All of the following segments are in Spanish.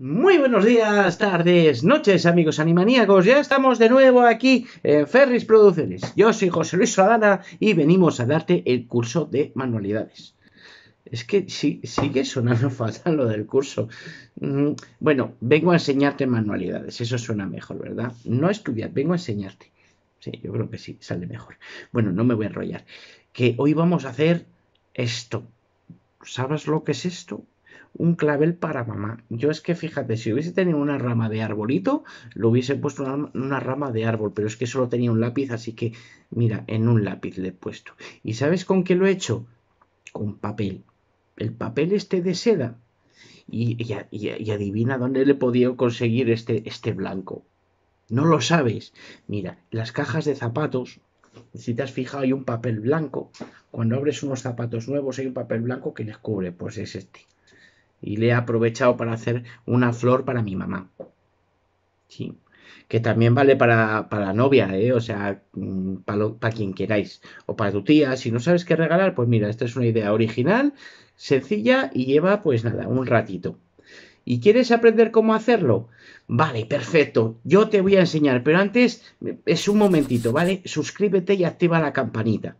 Muy buenos días, tardes, noches, amigos animaníacos. Ya estamos de nuevo aquí en Ferris Producciones. Yo soy José Luis Solana y venimos a darte el curso de manualidades. Es que sí, sigue sonando fatal lo del curso. Mm, bueno, vengo a enseñarte manualidades. Eso suena mejor, ¿verdad? No estudiar, vengo a enseñarte. Sí, yo creo que sí, sale mejor. Bueno, no me voy a enrollar. Que hoy vamos a hacer esto. ¿Sabes lo que es esto? Un clavel para mamá. Yo es que fíjate, si hubiese tenido una rama de arbolito, lo hubiese puesto una, una, rama de árbol, pero es que solo tenía un lápiz, así que mira, en un lápiz le he puesto. ¿Y sabes con qué lo he hecho? Con papel. El papel este de seda. Y, y, adivina dónde le he podido conseguir este, este blanco. No lo sabes. Mira, las cajas de zapatos, si te has fijado, hay un papel blanco. Cuando abres unos zapatos nuevos hay un papel blanco que les cubre, pues es este y le he aprovechado para hacer una flor para mi mamá. Sí. Que también vale para, para la novia, ¿eh? o sea, mm, para, para quien queráis. O para tu tía. Si no sabes qué regalar, pues mira, esta es una idea original, sencilla y lleva, pues nada, un ratito. ¿Y quieres aprender cómo hacerlo? Vale, perfecto. Yo te voy a enseñar, pero antes es un momentito, ¿vale? Suscríbete y activa la campanita.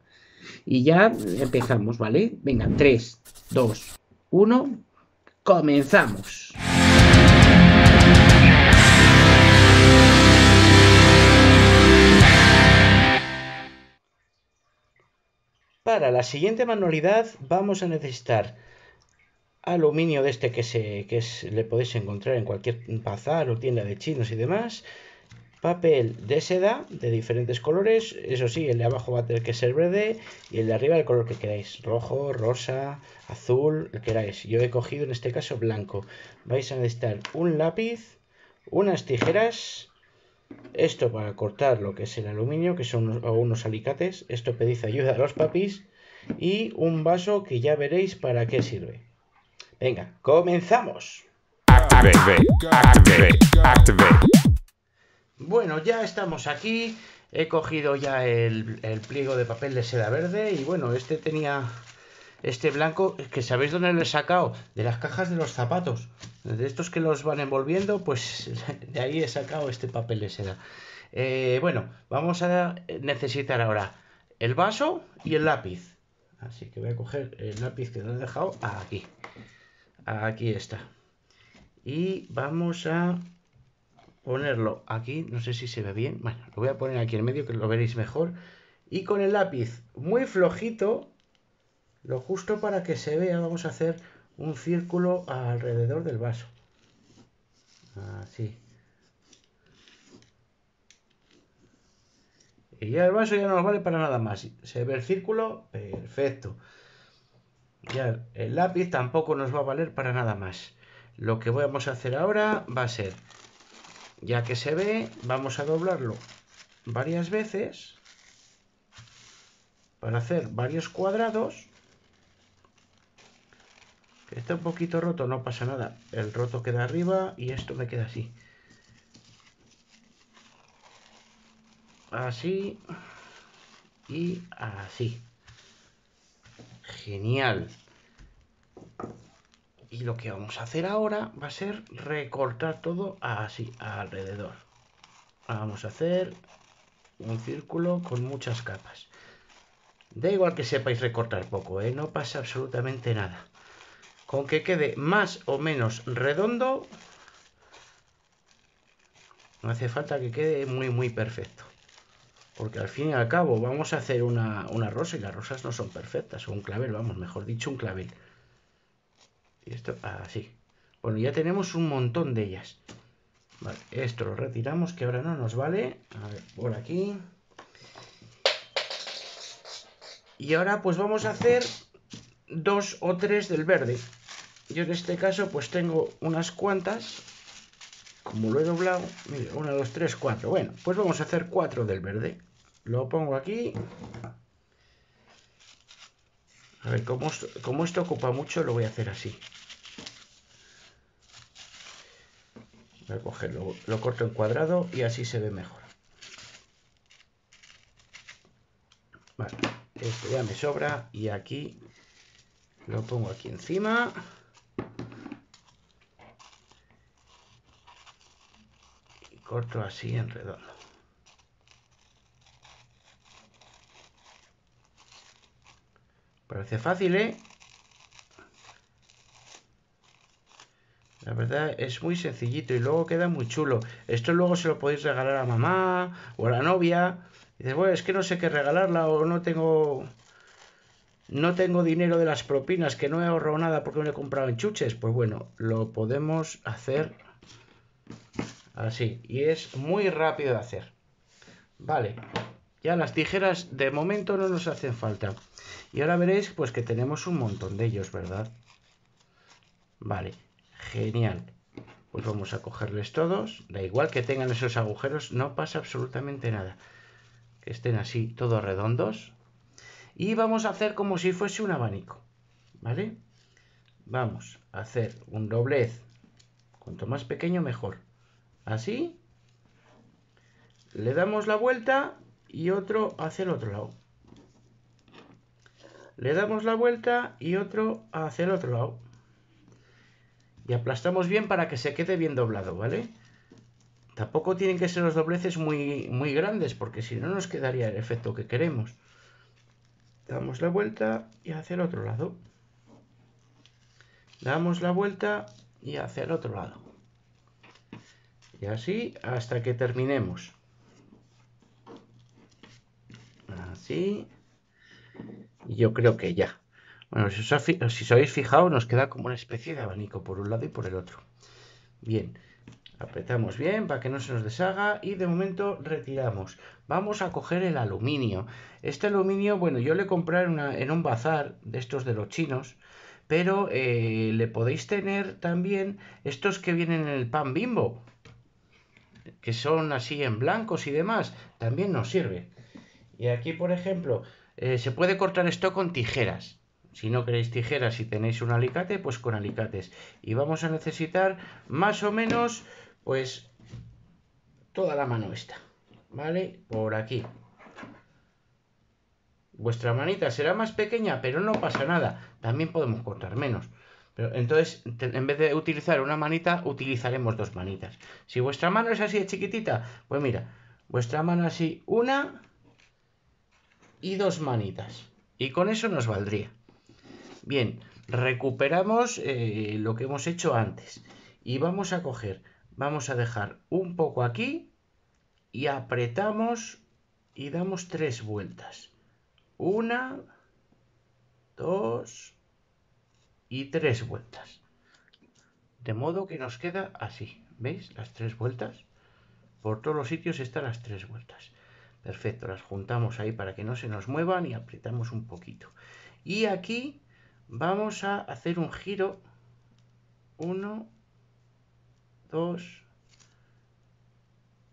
Y ya empezamos, ¿vale? Venga, 3, 2, 1. Comenzamos. Para la siguiente manualidad vamos a necesitar aluminio de este que, se, que le podéis encontrar en cualquier bazar o tienda de chinos y demás, papel de seda de diferentes colores, eso sí, el de abajo va a tener que ser verde y el de arriba el color que queráis, rojo, rosa, azul, el que queráis. Yo he cogido en este caso blanco. Vais a necesitar un lápiz, unas tijeras, esto para cortar lo que es el aluminio, que son unos, alicates, esto pedís ayuda a los papis y un vaso que ya veréis para qué sirve. Venga, comenzamos. Bueno, ya estamos aquí. He cogido ya el, pliego de papel de seda verde y bueno, este tenía este blanco que sabéis dónde lo he sacado de las cajas de los zapatos. De estos que los van envolviendo pues de ahí he sacado este papel de seda. Eh, bueno vamos a necesitar ahora el vaso y el lápiz. Así que voy a coger el lápiz que lo he dejado aquí. Aquí está. Y vamos a ponerlo aquí, no sé si se ve bien, bueno, lo voy a poner aquí en medio que lo veréis mejor, y con el lápiz muy flojito, lo justo para que se vea, vamos a hacer un círculo alrededor del vaso, así. Y ya el vaso ya no nos vale para nada más, se ve el círculo, perfecto. Ya el lápiz tampoco nos va a valer para nada más. Lo que vamos a hacer ahora va a ser ya que se ve, vamos a doblarlo varias veces para hacer varios cuadrados. Está un poquito roto, no pasa nada. El roto queda arriba y esto me queda así. Así y así. Genial. Y lo que vamos a hacer ahora va a ser recortar todo así, alrededor. Vamos a hacer un círculo con muchas capas. Da igual que sepáis recortar poco, ¿eh? no pasa absolutamente nada. Con que quede más o menos redondo, no hace falta que quede muy muy perfecto. Porque al fin y al cabo vamos a hacer una, una rosa y las rosas no son perfectas, o un clavel, vamos, mejor dicho, un clavel. Y esto así. Bueno, ya tenemos un montón de ellas. Esto lo retiramos, que ahora no nos vale. A ver, por aquí. Y ahora pues vamos a hacer dos o tres del verde. Yo en este caso pues tengo unas cuantas. Como lo he doblado, mira, una, dos, tres, cuatro. Bueno, pues vamos a hacer cuatro del verde. Lo pongo aquí. Ver, como como esto ocupa mucho, lo voy a hacer así. Voy a cogerlo, lo corto en cuadrado y así se ve mejor. Esto ya me sobra y aquí lo pongo aquí encima. corto así en redondo. Parece fácil, ¿eh? La verdad es muy sencillito y luego queda muy chulo. Esto luego se lo podéis regalar a mamá o a la novia. Y dices, bueno, es que no sé qué regalarla o no tengo no tengo dinero de las propinas, que no he ahorrado nada porque me he comprado en chuches. Pues bueno, lo podemos hacer así. Y es muy rápido de hacer. Vale, ya las tijeras de momento no nos hacen falta. Y ahora veréis pues que tenemos un montón de ellos, ¿verdad? Vale, genial. Pues vamos a cogerles todos. Da igual que tengan esos agujeros, no pasa absolutamente nada. Que estén así todos redondos. Y vamos a hacer como si fuese un abanico. ¿Vale? Vamos a hacer un doblez. Cuanto más pequeño, mejor. Así. Le damos la vuelta y otro hacia el otro lado. Le damos la vuelta y otro hacia el otro lado. Y aplastamos bien para que se quede bien doblado, ¿vale? Tampoco tienen que ser los dobleces muy, muy grandes, porque si no nos quedaría el efecto que queremos. Damos la vuelta y hacia el otro lado. Damos la vuelta y hacia el otro lado. Y así hasta que terminemos. Así. Yo creo que ya. Bueno, si os, habéis fijado, nos queda como una especie de abanico por un lado y por el otro. Bien. Apretamos bien para que no se nos deshaga y de momento retiramos. Vamos a coger el aluminio. Este aluminio, bueno, yo le compré en, un bazar de estos de los chinos, pero eh, le podéis tener también estos que vienen en el pan bimbo, que son así en blancos y demás, también nos sirve. Y aquí, por ejemplo, eh, se puede cortar esto con tijeras. Si no queréis tijeras y tenéis un alicate, pues con alicates. Y vamos a necesitar más o menos pues toda la mano esta, ¿vale? Por aquí. Vuestra manita será más pequeña, pero no pasa nada. También podemos cortar menos. Pero entonces, en vez de utilizar una manita, utilizaremos dos manitas. Si vuestra mano es así de chiquitita, pues mira, vuestra mano así, una y dos manitas. Y con eso nos valdría. Bien, recuperamos eh, lo que hemos hecho antes. Y vamos a coger vamos a dejar un poco aquí y apretamos y damos tres vueltas. Una, dos y tres vueltas. De modo que nos queda así. ¿Veis? Las tres vueltas. Por todos los sitios están las tres vueltas. Perfecto, las juntamos ahí para que no se nos muevan y apretamos un poquito. Y aquí vamos a hacer un giro. Uno, 2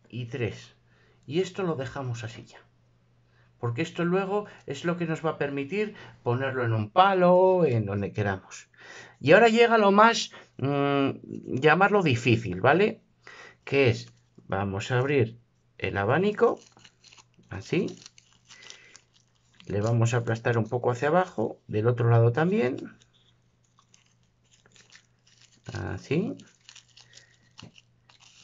y 3. Y esto lo dejamos así ya. Porque esto luego es lo que nos va a permitir ponerlo en un palo, en donde queramos. Y ahora llega lo más, mmm, llamarlo difícil, ¿vale? Que es, vamos a abrir el abanico, así. Le vamos a aplastar un poco hacia abajo, del otro lado también. Así.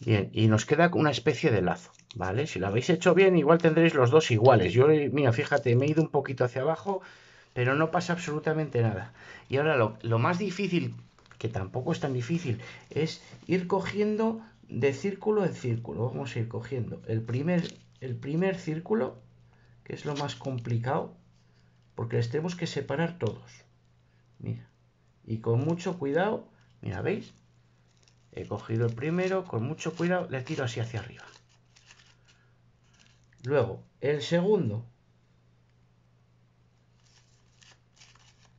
Bien, y nos queda una especie de lazo, ¿vale? Si lo habéis hecho bien, igual tendréis los dos iguales. Yo, mira, fíjate, me he ido un poquito hacia abajo, pero no pasa absolutamente nada. Y ahora lo, más difícil, que tampoco es tan difícil, es ir cogiendo de círculo en círculo. Vamos a ir cogiendo el primer, el primer círculo, que es lo más complicado, porque les tenemos que separar todos. Mira, y con mucho cuidado, mira, ¿veis? He cogido el primero, con mucho cuidado le tiro así hacia arriba. Luego, el segundo.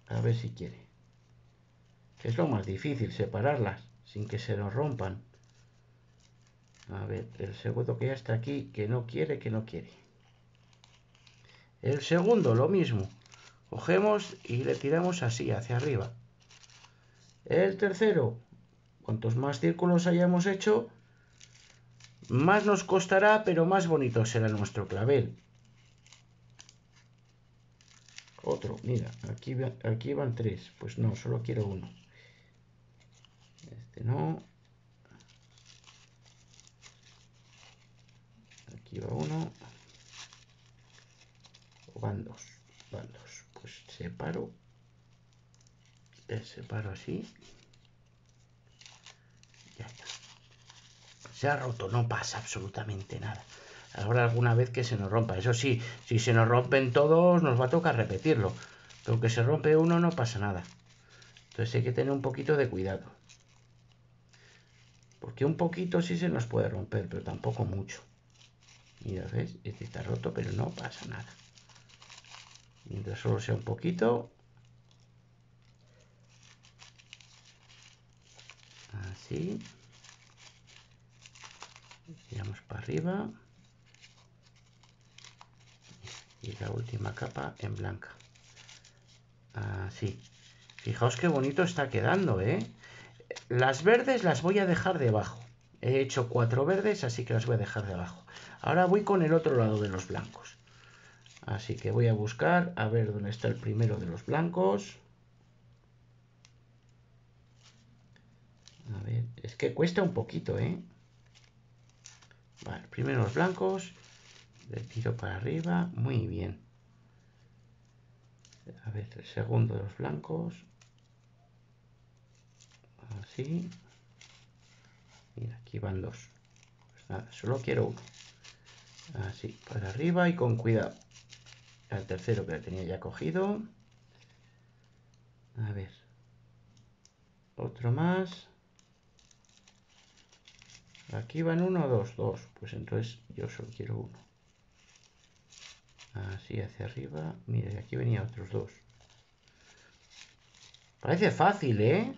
A ver si quiere. Que es lo más difícil, separarlas sin que se nos rompan. A ver, el segundo que ya está aquí, que no quiere, que no quiere. El segundo, lo mismo. Cogemos y le tiramos así, hacia arriba. El tercero, Cuantos más círculos hayamos hecho, más nos costará, pero más bonito será nuestro clavel. Otro, mira, aquí, aquí van tres. Pues no, solo quiero uno. Este no. Aquí uno. Van dos. Van dos. Pues separo. Les separo así. Ya está. Se ha roto, no pasa absolutamente nada. Ahora alguna vez que se nos rompa. Eso sí, si se nos rompen todos, nos va a tocar repetirlo. Pero que se rompe uno no pasa nada. Entonces hay que tener un poquito de cuidado. Porque un poquito sí se nos puede romper, pero tampoco mucho. Mira, ¿ves? Este está roto, pero no pasa nada. Mientras solo sea un poquito. Así. Tiramos para arriba. Y la última capa en blanca. Así. Fijaos qué bonito está quedando, ¿eh? Las verdes las voy a dejar debajo. He hecho cuatro verdes, así que las voy a dejar debajo. Ahora voy con el otro lado de los blancos. Así que voy a buscar a ver dónde está el primero de los blancos. A ver, es que cuesta un poquito, ¿eh? Vale, primero los blancos. Le tiro para arriba. Muy bien. A ver, el segundo de los blancos. Así. Mira, aquí van dos. Pues nada, solo quiero uno. Así, para arriba y con cuidado. El tercero que lo tenía ya cogido. A ver. Otro más. Aquí van uno, dos, dos. Pues entonces yo solo quiero uno. Así hacia arriba. Mira, aquí venía otros dos. Parece fácil, ¿eh?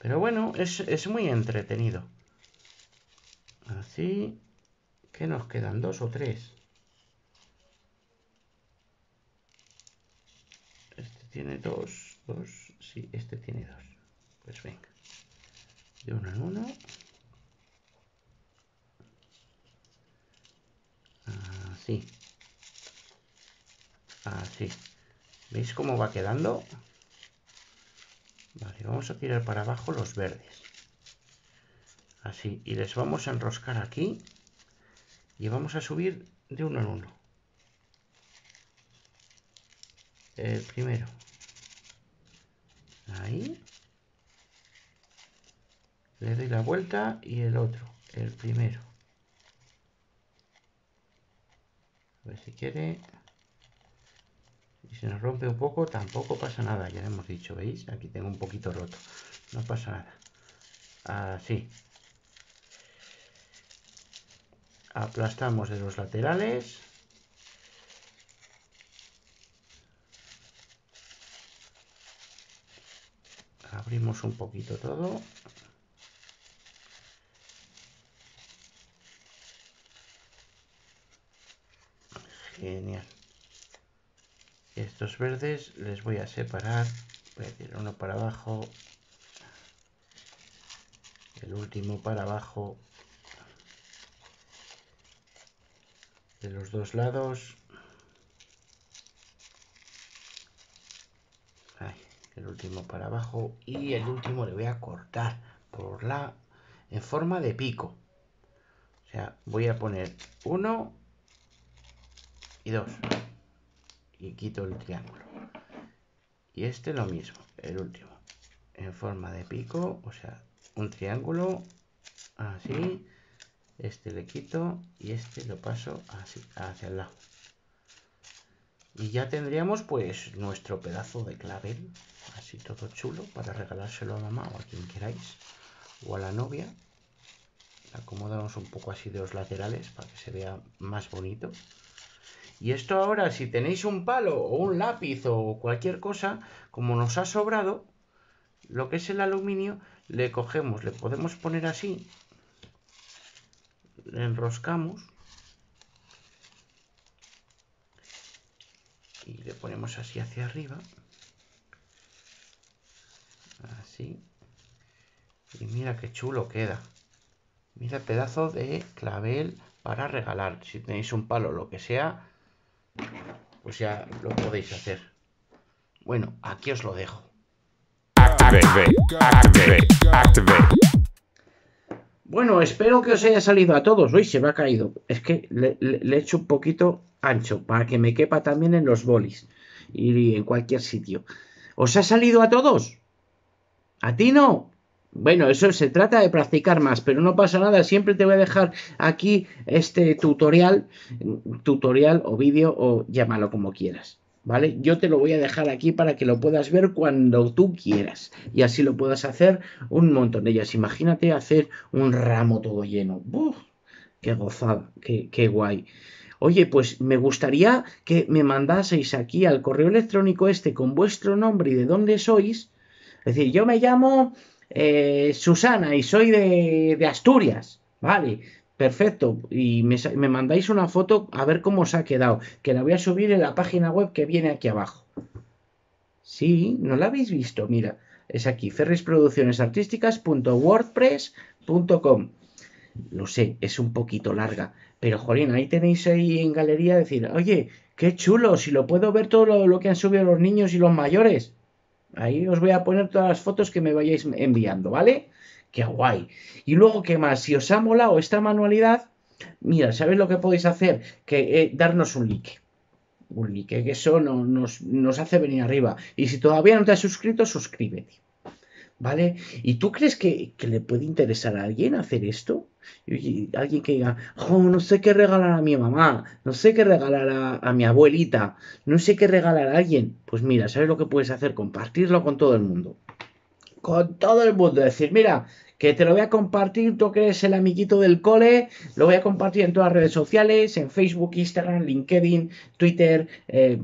Pero bueno, es, es muy entretenido. Así. ¿Qué nos quedan? ¿Dos o tres? Este tiene dos. Dos. Sí, este tiene dos. Pues venga. De uno en uno. Así. Así. ¿Veis cómo va quedando? Vale, vamos a tirar para abajo los verdes. Así. Y les vamos a enroscar aquí. Y vamos a subir de uno en uno. El primero. Ahí. Le doy la vuelta y el otro. El primero. A ver si quiere se nos rompe un poco, tampoco pasa nada, ya hemos dicho, ¿veis? Aquí tengo un poquito roto, no pasa nada. Así. Aplastamos de los laterales. Abrimos un poquito todo. Genial. Estos verdes les voy a separar. Voy a tirar uno para abajo. El último para abajo. De los dos lados. el último para abajo. Y el último le voy a cortar por la en forma de pico. O sea, voy a poner uno y dos y quito el triángulo. Y este lo mismo, el último, en forma de pico, o sea, un triángulo, así, este le quito y este lo paso así, hacia el lado. Y ya tendríamos pues nuestro pedazo de clavel, así todo chulo, para regalárselo a mamá o a quien queráis, o a la novia. Acomodamos un poco así de los laterales para que se vea más bonito. Y esto ahora, si tenéis un palo o un lápiz o cualquier cosa, como nos ha sobrado, lo que es el aluminio, le cogemos, le podemos poner así, enroscamos y le ponemos así hacia arriba, así, y mira qué chulo queda. Mira pedazo de clavel para regalar. Si tenéis un palo, lo que sea, pues ya lo podéis hacer. Bueno, aquí os lo dejo. Bueno, espero que os haya salido a todos. Uy, se me ha caído. Es que le, he hecho un poquito ancho para que me quepa también en los bolis y en cualquier sitio. ¿Os ha salido a todos? ¿A ti no? Bueno, eso se trata de practicar más, pero no pasa nada. Siempre te voy a dejar aquí este tutorial, tutorial o vídeo o llámalo como quieras. ¿Vale? Yo te lo voy a dejar aquí para que lo puedas ver cuando tú quieras. Y así lo puedas hacer un montón de ellas. Imagínate hacer un ramo todo lleno. ¡Buf! ¡Qué gozada! ¡Qué, qué guay! Oye, pues me gustaría que me mandaseis aquí al correo electrónico este con vuestro nombre y de dónde sois. Es decir, yo me llamo eh, Susana y soy de, Asturias. Vale, perfecto. Y me, mandáis una foto a ver cómo os ha quedado. Que la voy a subir en la página web que viene aquí abajo. Sí, ¿no la habéis visto? Mira, es aquí, ferrisproduccionesartísticas.wordpress.com. Lo sé, es un poquito larga, pero jolín, ahí tenéis ahí en galería decir, oye, qué chulo, si lo puedo ver todo lo, que han subido los niños y los mayores. Ahí os voy a poner todas las fotos que me vayáis enviando, ¿vale? Qué guay. Y luego, ¿qué más? Si os ha molado esta manualidad, mira, ¿sabéis lo que podéis hacer? Que eh, darnos un like. Un like, que eso nos, nos hace venir arriba. Y si todavía no te has suscrito, suscríbete. ¿Vale? ¿Y tú crees que, le puede interesar a alguien hacer esto? alguien que diga, no sé qué regalar a mi mamá, no sé qué regalar a, mi abuelita, no sé qué regalar a alguien. Pues mira, ¿sabes lo que puedes hacer? Compartirlo con todo el mundo. Con todo el mundo. Decir, mira, que te lo voy a compartir, tú que eres el amiguito del cole, lo voy a compartir en todas las redes sociales, en Facebook, Instagram, LinkedIn, Twitter, eh,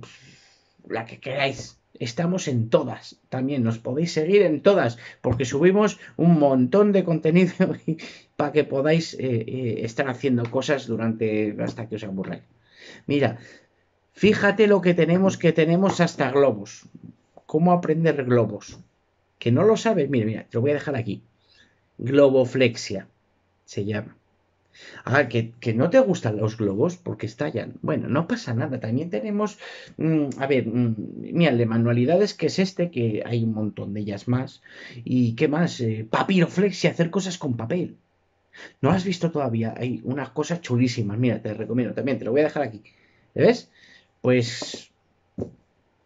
la que queráis Estamos en todas, también nos podéis seguir en todas, porque subimos un montón de contenido para que podáis eh, eh, estar haciendo cosas durante hasta que os aburráis. Mira, fíjate lo que tenemos, que tenemos hasta globos. ¿Cómo aprender globos? Que no lo sabes, mira, mira, te lo voy a dejar aquí. Globoflexia se llama. Ah, que, no te gustan los globos porque estallan. Bueno, no pasa nada. También tenemos, mm, a ver, mm, mira, el de manualidades que es este, que hay un montón de ellas más. ¿Y qué más? Eh, papiroflexia, hacer cosas con papel. ¿No has visto todavía? Hay unas cosas chulísimas. Mira, te recomiendo también, te lo voy a dejar aquí. ¿Ves? Pues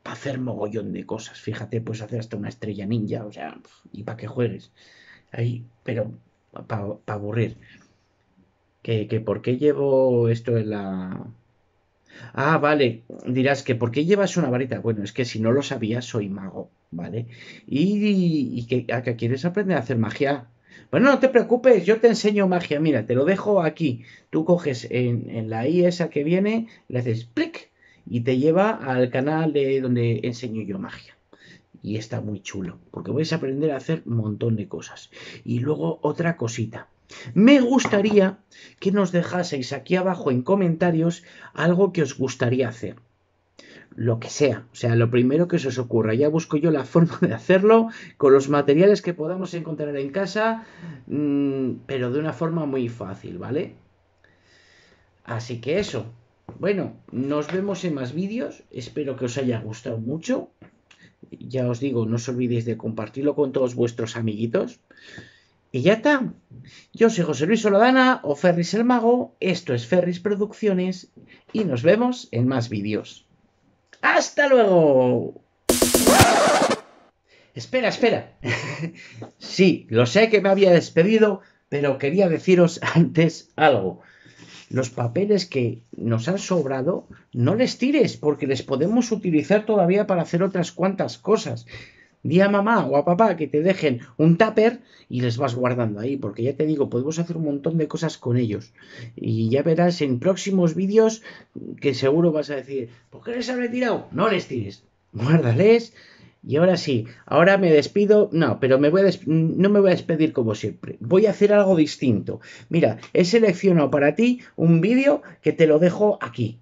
para hacer mogollón de cosas. Fíjate, pues hacer hasta una estrella ninja, o sea, y para que juegues. Ahí, pero para aburrir que, por qué llevo esto en la... Ah, vale, dirás que ¿por qué llevas una varita? Bueno, es que si no lo sabías, soy mago, ¿vale? Y, que, ¿a quieres aprender a hacer magia? Bueno, no te preocupes, yo te enseño magia. Mira, te lo dejo aquí. Tú coges en, la I esa que viene, le haces clic y te lleva al canal de donde enseño yo magia. Y está muy chulo, porque vais a aprender a hacer un montón de cosas. Y luego otra cosita. Me gustaría que nos dejaseis aquí abajo en comentarios algo que os gustaría hacer. Lo que sea, o sea, lo primero que se os ocurra. Ya busco yo la forma de hacerlo con los materiales que podamos encontrar en casa, mm, pero de una forma muy fácil, ¿vale? Así que eso. Bueno, nos vemos en más vídeos. Espero que os haya gustado mucho. Ya os digo, no os olvidéis de compartirlo con todos vuestros amiguitos. Y ya está. Yo soy José Luis Soladana o Ferris el Mago. Esto es Ferris Producciones y nos vemos en más vídeos. ¡Hasta luego! Espera, espera. sí, lo sé que me había despedido, pero quería deciros antes algo. Los papeles que nos han sobrado, no les tires, porque les podemos utilizar todavía para hacer otras cuantas cosas. Di a mamá o a papá que te dejen un tupper y les vas guardando ahí, porque ya te digo, podemos hacer un montón de cosas con ellos. Y ya verás en próximos vídeos que seguro vas a decir, ¿por qué les habré tirado? No les tires, guárdales. Y ahora sí, ahora me despido, no, pero me voy a no me voy a despedir como siempre. Voy a hacer algo distinto. Mira, he seleccionado para ti un vídeo que te lo dejo aquí.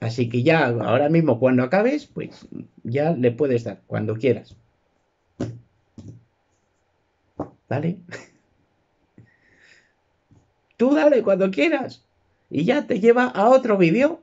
Así que ya ahora mismo cuando acabes, pues ya le puedes dar cuando quieras. Dale. Tú dale cuando quieras. Y ya te lleva a otro vídeo.